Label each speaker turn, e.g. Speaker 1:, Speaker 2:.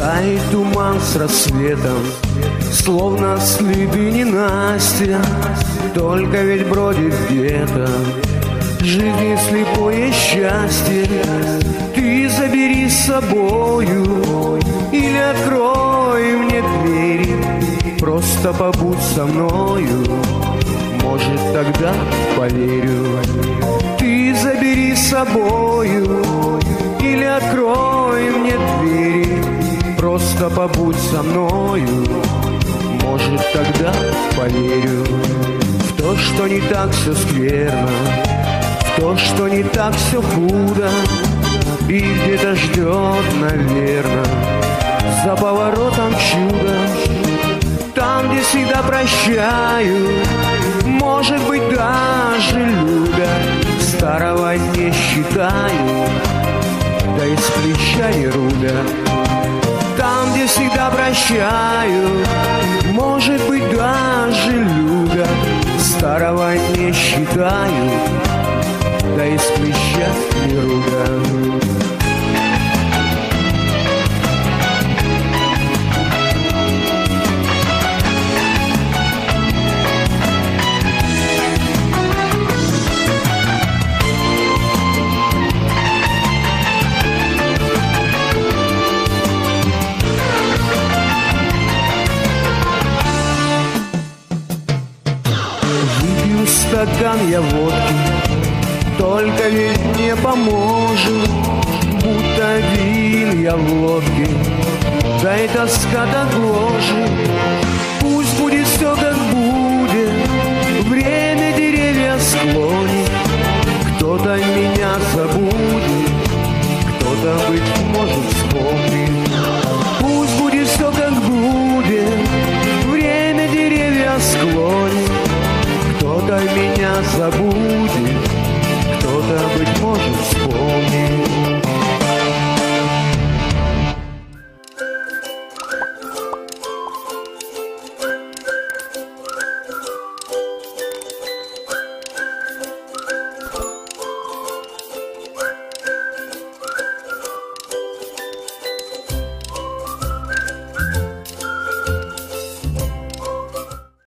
Speaker 1: Тает туман с рассветом, словно следы ненастья, Только ведь бродит где-то жизни слепое счастье. Ты забери с собою или открой мне двери, Просто побудь со мною, может тогда поверю. Ты забери с собою или открой мне двери, Просто побудь со мною, может тогда поверю В то, что не так все скверно, в то, что не так все худо, И где-то ждет, наверно, за поворотом чудо. Там, где всегда прощаю, может быть даже люда, Старого не считаю, да из плеча не рубя. Всегда прощаю, может быть даже люда, Старого не считаю, стакан я водки, только ведь не поможет, будто вин я в лодке, да и тоска так гложет. Пусть будет все как будет, время деревья склонит, кто-то меня забудет, кто-то, быть может,